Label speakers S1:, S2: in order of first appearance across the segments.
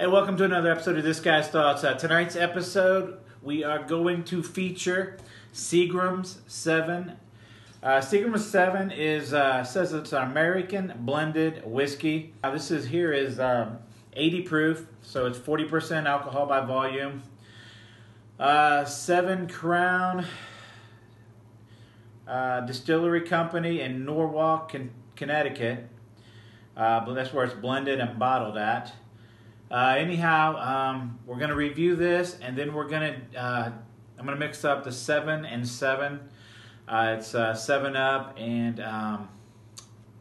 S1: Hey, welcome to another episode of This Guy's Thoughts. Uh, tonight's episode, we are going to feature Seagram's 7. Uh, Seagram's 7 is uh, says it's an American blended whiskey. Uh, this is here is um, 80 proof, so it's 40% alcohol by volume. Uh, Seven Crown uh, Distillery Company in Norwalk, Con- Connecticut. Uh, but that's where it's blended and bottled at. Uh, anyhow, um, we're gonna review this, and then we're gonna uh, I'm gonna mix up the seven and seven. Uh, it's uh, Seven Up and um,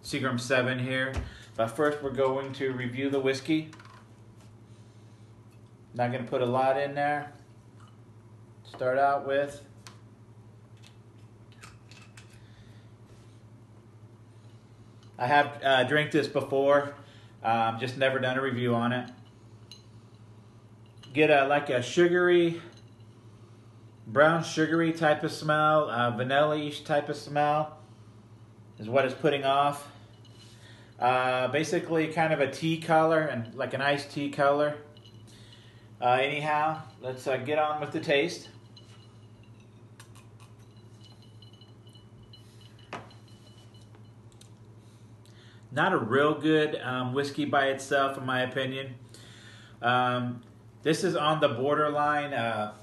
S1: Seagram Seven here. But first, we're going to review the whiskey. Not gonna put a lot in there. Start out with. I have uh, drank this before, um, just never done a review on it. Get a like a sugary, brown sugary type of smell, uh, vanilla-ish type of smell is what it's putting off. Uh, basically, kind of a tea color and like an iced tea color. Uh, anyhow, let's uh, get on with the taste. Not a real good um, whiskey by itself, in my opinion. Um, this is on the borderline uh,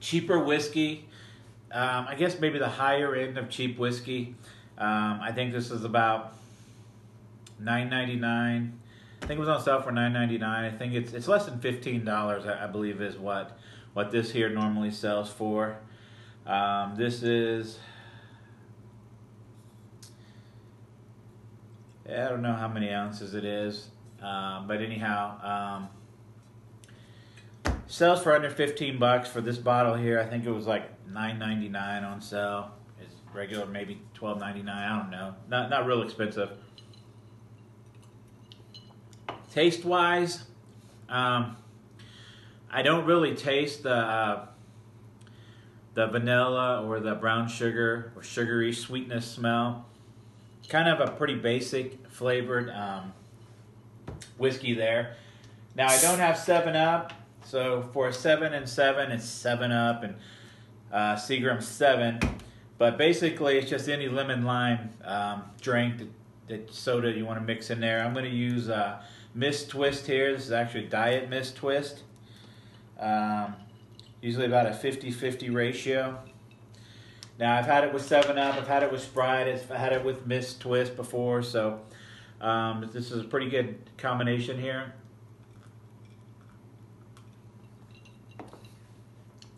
S1: cheaper whiskey. Um, I guess maybe the higher end of cheap whiskey. Um, I think this is about nine ninety nine. I think it was on sale for nine ninety nine. I think it's it's less than fifteen dollars. I, I, believe is what what this here normally sells for. Um, this is I don't know how many ounces it is, um, but anyhow, um, sells for under 15 bucks for this bottle here. I think it was like 9.99 on sale. It's regular, maybe 12.99. I don't know. Not not real expensive. Taste wise, um, I don't really taste the uh, the vanilla or the brown sugar or sugary sweetness smell kind of a pretty basic flavored um, whiskey there. Now I don't have Seven Up, so for a seven and seven, it's Seven Up and uh, Seagram Seven. But basically, it's just any lemon lime um, drink that, that, soda you want to mix in there. I'm going to use uh, Mist Twist here. This is actually Diet Mist Twist. Um, usually about a 50-50 ratio. Now I've had it with Seven Up, I've had it with Sprite, I've had it with Mist Twist before, so um, this is a pretty good combination here.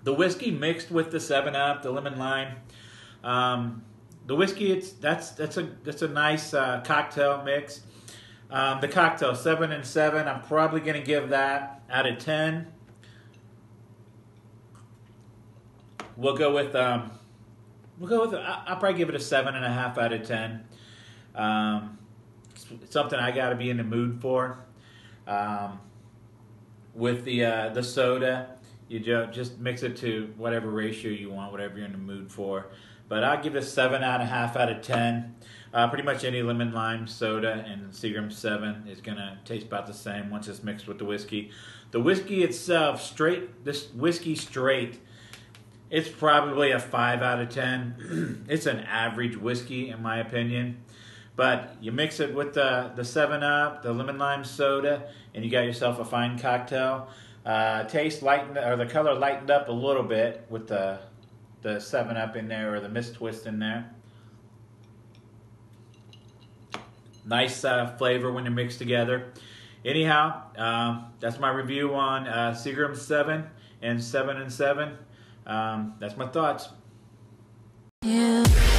S1: The whiskey mixed with the Seven Up, the lemon lime. Um, the whiskey, it's that's that's a that's a nice uh, cocktail mix. Um, the cocktail seven and seven. I'm probably going to give that out of ten. We'll go with um, We'll go with. I'll probably give it a seven and a half out of ten. Um, something I got to be in the mood for. Um, with the uh, the soda, you just mix it to whatever ratio you want, whatever you're in the mood for. But I'll give it a seven and a half out of ten. Uh, pretty much any lemon lime soda and Seagram Seven is gonna taste about the same once it's mixed with the whiskey. The whiskey itself, straight this whiskey straight it's probably a 5 out of 10. it's an average whiskey, in my opinion. But you mix it with the, the 7 Up, the lemon lime soda, and you got yourself a fine cocktail. Uh, taste lightened, or the color lightened up a little bit with the, the 7 Up in there, or the Mist Twist in there. Nice uh, flavor when they're mixed together. Anyhow, um, that's my review on uh, Seagram 7 and 7 and 7. Um, that's my thoughts. Yeah.